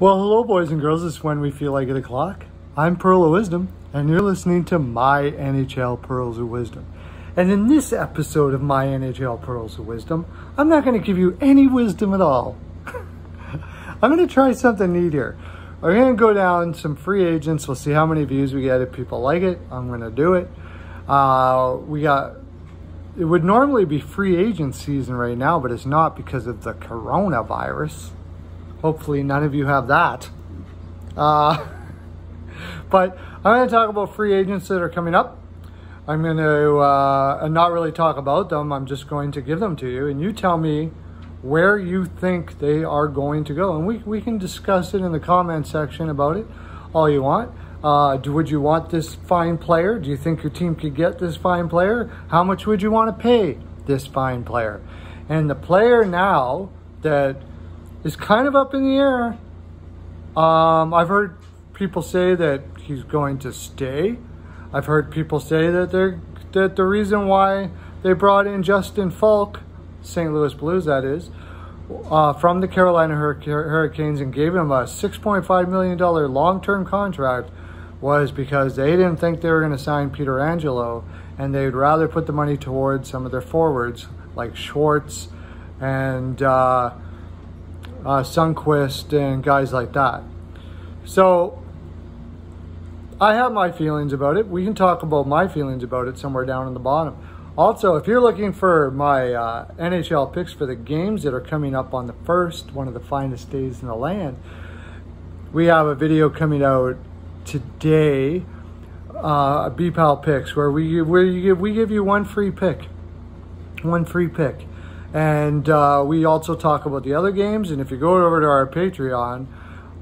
Well, hello, boys and girls. It's when we feel like it o'clock. I'm Pearl of Wisdom, and you're listening to my NHL Pearls of Wisdom. And in this episode of my NHL Pearls of Wisdom, I'm not going to give you any wisdom at all. I'm going to try something neat here. We're going to go down some free agents. We'll see how many views we get if people like it. I'm going to do it. Uh, we got it would normally be free agent season right now, but it's not because of the coronavirus. Hopefully, none of you have that. Uh, but I'm going to talk about free agents that are coming up. I'm going to uh, not really talk about them. I'm just going to give them to you, and you tell me where you think they are going to go. And we, we can discuss it in the comment section about it all you want. Uh, do, would you want this fine player? Do you think your team could get this fine player? How much would you want to pay this fine player? And the player now that is kind of up in the air. Um, I've heard people say that he's going to stay. I've heard people say that they're that the reason why they brought in Justin Faulk, St. Louis Blues, that is, uh, from the Carolina Hurricanes and gave him a $6.5 million long term contract was because they didn't think they were going to sign Pietrangelo and they'd rather put the money towards some of their forwards like Schwartz and uh, uh, Sundqvist and guys like that. So I have my feelings about it. We can talk about my feelings about it somewhere down in the bottom. Also, if you're looking for my uh, NHL picks for the games that are coming up on the first, one of the finest days in the land, we have a video coming out today, uh, BPAL picks, where we where you give we give you one free pick, one free pick, and uh, we also talk about the other games. And if you go over to our Patreon,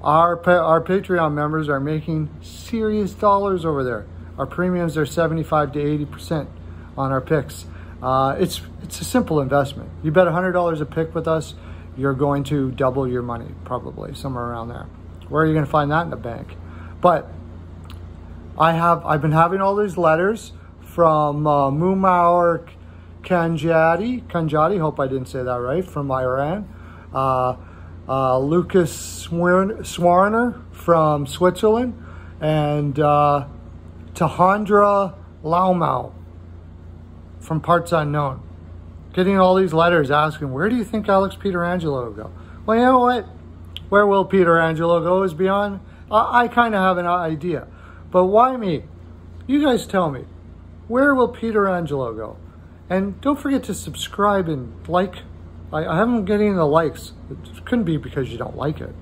our our Patreon members are making serious dollars over there. Our premiums are seventy five to eighty percent on our picks. Uh, it's it's a simple investment. You bet hundred dollars a pick with us, you're going to double your money, probably somewhere around there. Where are you going to find that in the bank? But I have I've been having all these letters from uh, Mumar Kanjati, Kanjati, hope I didn't say that right, from Iran. Uh, uh, Lucas Swarner from Switzerland, and uh, Tahandra Laumau from Parts Unknown. Getting all these letters asking, where do you think Alex Pietrangelo will go? Well, you know what? Where will Pietrangelo go is beyond. I, I kind of have an idea. But why me? You guys tell me. Where will Pietrangelo go? And don't forget to subscribe and like. I, I haven't getting the likes. It couldn't be because you don't like it.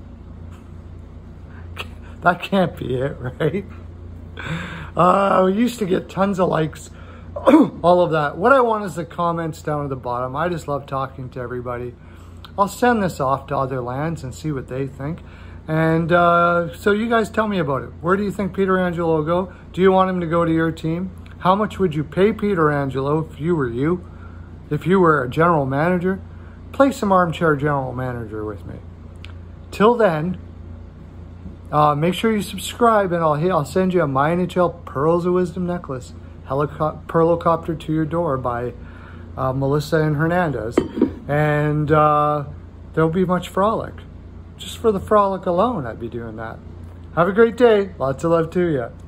that can't be it, right? Uh, we used to get tons of likes, all of that. What I want is the comments down at the bottom. I just love talking to everybody. I'll send this off to other lands and see what they think. And uh, so you guys tell me about it. Where do you think Pietrangelo will go? Do you want him to go to your team? How much would you pay Pietrangelo if you were you? If you were a general manager? Play some armchair general manager with me. Till then, uh, make sure you subscribe and I'll, I'll send you a My NHL Pearls of Wisdom necklace. Helico- Perlocopter to your door by uh, Melissa and Hernandez. And uh, there'll be much frolic just for the frolic alone, I'd be doing that. Have a great day. Lots of love to you.